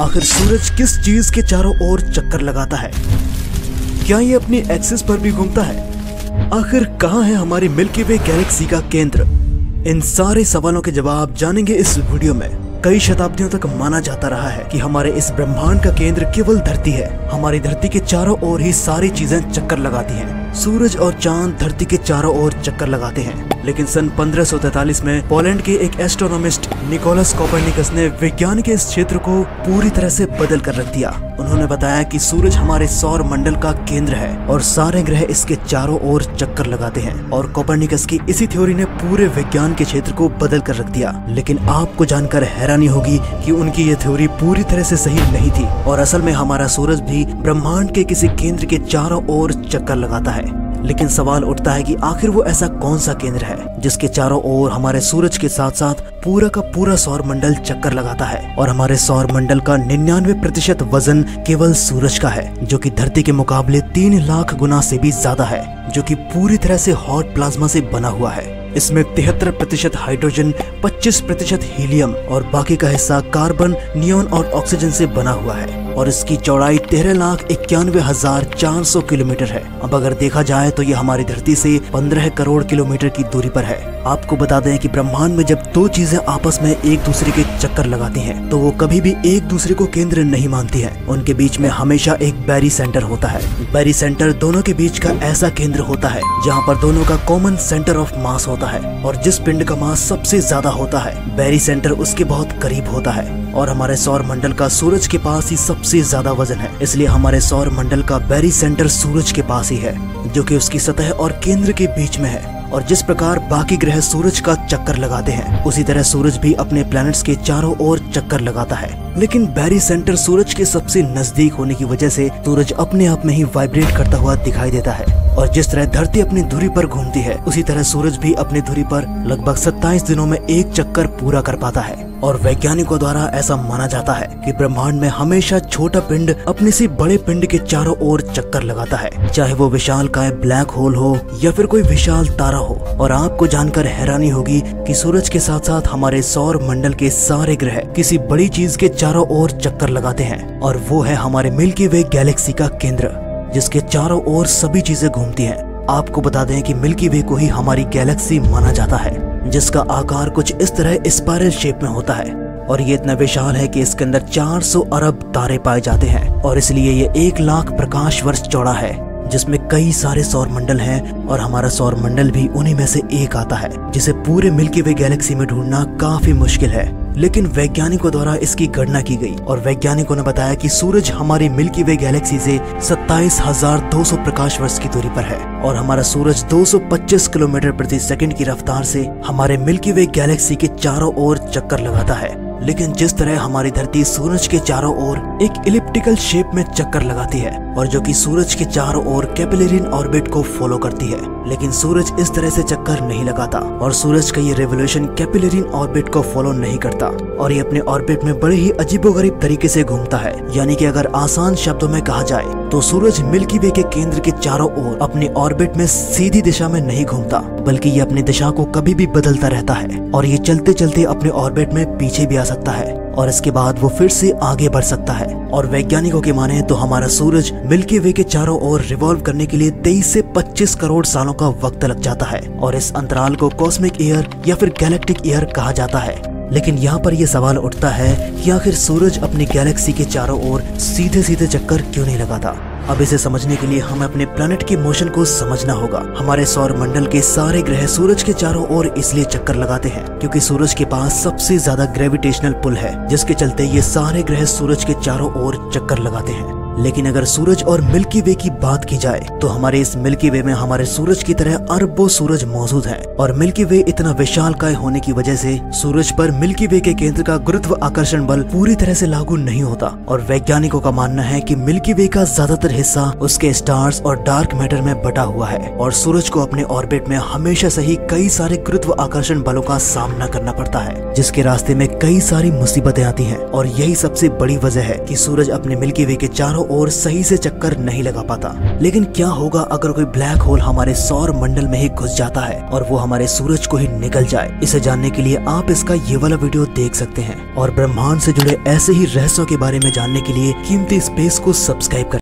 आखिर सूरज किस चीज़ के चारों ओर चक्कर लगाता है? क्या ये अपनी एक्सिस पर भी घूमता है? आखिर कहाँ है हमारी मिल्की वे गैलेक्सी का केंद्र? इन सारे सवालों के जवाब जानेंगे इस वीडियो में। कई शताब्दियों तक माना जाता रहा है कि हमारे इस ब्रह्मांड का केंद्र केवल धरती है। हमारी धरती के चारों ओर ही सारी चीज़ें चक्कर लगाती हैं। सूरज और चाँद धरती के चारों ओर चक्कर लगाते हैं। लेकिन सन 1543 में पोलैंड के एक एस्ट्रोनॉमिस्ट निकोलस कॉपरनिकस ने विज्ञान के इस क्षेत्र को पूरी तरह से बदल कर रख दिया। उन्होंने बताया कि सूरज हमारे सौर मंडल का केंद्र है और सारे ग्रह इसके चारों ओर चक्कर लगाते हैं और कॉपरनिकस की इसी थ्योरी ने पूरे विज्ञान के क्षेत्र को बदल कर रख दिया। लेकिन आपको जानकर हैरानी होगी कि उनकी ये थ्योरी पूरी तरह से सही नहीं थी और असल में हमारा सूरज भी ब्रह्मांड के किसी केंद्र के चारों ओर चक्कर लगाता है। लेकिन सवाल उठता है कि आखिर वो ऐसा कौन सा केंद्र है, जिसके चारों ओर हमारे सूरज के साथ साथ पूरा का पूरा सौर मंडल चक्कर लगाता है और हमारे सौर मंडल का निन्यानवे प्रतिशत वज़न केवल सूरज का है, जो कि धरती के मुकाबले तीन लाख गुना से भी ज़्यादा है, जो कि पूरी तरह से हॉट प्लाज्मा से बना हुआ है। इसमें तिहत्तर प्रतिशत हाइड्रोजन 25 प्रतिशत हीलियम और बाकी का हिस्सा कार्बन, नियोन और ऑक्सीजन से बना हुआ है। और इसकी चौड़ाई तेरह लाख इक्यानवे हज़ार चार सौ किलोमीटर है। अब अगर देखा जाए तो ये हमारी धरती से पंद्रह करोड़ किलोमीटर की दूरी पर है। आपको बता दें कि ब्रह्मांड में जब दो चीज़ें आपस में एक दूसरे के चक्कर लगाती हैं, तो वो कभी भी एक दूसरे को केंद्र नहीं मानती है। उनके बीच में हमेशा एक बैरी सेंटर होता है। बैरी सेंटर दोनों के बीच का ऐसा केंद्र होता है जहाँ पर दोनों का कॉमन सेंटर ऑफ़ मास होता है और जिस पिंड का मास सबसे ज़्यादा होता है बैरी सेंटर उसके बहुत करीब होता है। और हमारे सौर मंडल का सूरज के पास ही सबसे ज़्यादा वज़न है। इसलिए हमारे सौर मंडल का बैरी सेंटर सूरज के पास ही है, जो कि उसकी सतह और केंद्र के बीच में है। और जिस प्रकार बाकी ग्रह सूरज का चक्कर लगाते हैं, उसी तरह सूरज भी अपने प्लैनेट्स के चारों ओर चक्कर लगाता है। लेकिन बैरी सेंटर सूरज के सबसे नज़दीक होने की वजह से सूरज अपने आप में ही वाइब्रेट करता हुआ दिखाई देता है। और जिस तरह धरती अपनी धुरी पर घूमती है, उसी तरह सूरज भी अपनी धुरी पर लगभग 27 दिनों में एक चक्कर पूरा कर पाता है। और वैज्ञानिकों द्वारा ऐसा माना जाता है कि ब्रह्मांड में हमेशा छोटा पिंड अपने से बड़े पिंड के चारों ओर चक्कर लगाता है। चाहे वो विशाल काय ब्लैक होल हो या फिर कोई विशाल तारा हो। और आपको जानकर हैरानी होगी कि सूरज के साथ साथ हमारे सौर मंडल के सारे ग्रह किसी बड़ी चीज़ के चारों ओर चक्कर लगाते हैं। और वो है हमारे मिल्की वे गैलेक्सी का केंद्र, जिसके चारों ओर सभी चीज़ें घूमती हैं। आपको बता दें कि मिल्की वे को ही हमारी गैलेक्सी माना जाता है, जिसका आकार कुछ इस तरह स्पायरल शेप में होता है। और ये इतना विशाल है कि इसके अंदर 400 अरब तारे पाए जाते हैं, और इसलिए ये एक लाख प्रकाश वर्ष चौड़ा है, जिसमें कई सारे सौर मंडल हैं, और हमारा सौर मंडल भी उन्हीं में से एक आता है, जिसे पूरे मिल्की वे गैलेक्सी में ढूंढना काफ़ी मुश्किल है। लेकिन वैज्ञानिकों द्वारा इसकी गणना की गई और वैज्ञानिकों ने बताया कि सूरज हमारी मिल्की वे गैलेक्सी से सत्ताईस हज़ार दो सौ प्रकाश वर्ष की दूरी पर है और हमारा सूरज 225 किलोमीटर प्रति सेकंड की रफ्तार से हमारे मिल्की वे गैलेक्सी के चारों ओर चक्कर लगाता है। लेकिन जिस तरह हमारी धरती सूरज के चारों ओर एक इलिप्टिकल शेप में चक्कर लगाती है और जो कि सूरज के चारों ओर कैपिलरिन ऑर्बिट को फॉलो करती है। लेकिन सूरज इस तरह से चक्कर नहीं लगाता और सूरज का ये रेवोल्यूशन कैपिलरिन ऑर्बिट को फॉलो नहीं करता और ये अपने ऑर्बिट में बड़े ही अजीबोगरीब तरीके से घूमता है। यानी कि अगर आसान शब्दों में कहा जाए तो सूरज मिल्की वे के केंद्र के चारों ओर अपने ऑर्बिट में सीधी दिशा में नहीं घूमता, बल्कि ये अपनी दिशा को कभी भी बदलता रहता है और ये चलते चलते अपने ऑर्बिट में पीछे भी आ सकता है। और इसके बाद वो फिर से आगे बढ़ सकता है। और वैज्ञानिकों के माने तो हमारा सूरज मिल्की वे के चारों ओर रिवॉल्व करने के लिए 23 से 25 करोड़ सालों का वक्त लग जाता है और इस अंतराल को कॉस्मिक ईयर या फिर गैलेक्टिक ईयर कहा जाता है। लेकिन यहाँ पर यह सवाल उठता है कि आखिर सूरज अपनी गैलेक्सी के चारों ओर सीधे सीधे चक्कर क्यों नहीं लगाता? अब इसे समझने के लिए हमें अपने प्लेनेट के मोशन को समझना होगा। हमारे सौर मंडल के सारे ग्रह सूरज के चारों ओर इसलिए चक्कर लगाते हैं, क्योंकि सूरज के पास सबसे ज़्यादा ग्रेविटेशनल पुल है, जिसके चलते ये सारे ग्रह सूरज के चारों ओर चक्कर लगाते हैं। लेकिन अगर सूरज और मिल्की वे की बात की जाए तो हमारे इस मिल्की वे में हमारे सूरज की तरह अरबों सूरज मौजूद हैं, और मिल्की वे इतना विशाल काय होने की वजह से सूरज पर मिल्की वे के केंद्र का गुरुत्व आकर्षण बल पूरी तरह से लागू नहीं होता। और वैज्ञानिकों का मानना है कि मिल्की वे का ज़्यादातर हिस्सा उसके स्टार्स और डार्क मैटर में बटा हुआ है। और सूरज को अपने ऑर्बिट में हमेशा से ही कई सारे गुरुत्व आकर्षण बलों का सामना करना पड़ता है, जिसके रास्ते में कई सारी मुसीबतें आती हैं। और यही सबसे बड़ी वजह है कि सूरज अपने मिल्की वे के चारों ओर सही से चक्कर नहीं लगा पाता। लेकिन क्या होगा अगर कोई ब्लैक होल हमारे सौर मंडल में ही घुस जाता है और वो हमारे सूरज को ही निकल जाए? इसे जानने के लिए आप इसका ये वाला वीडियो देख सकते हैं। और ब्रह्मांड से जुड़े ऐसे ही रहस्यों के बारे में जानने के लिए कीमती स्पेस को सब्सक्राइब कर।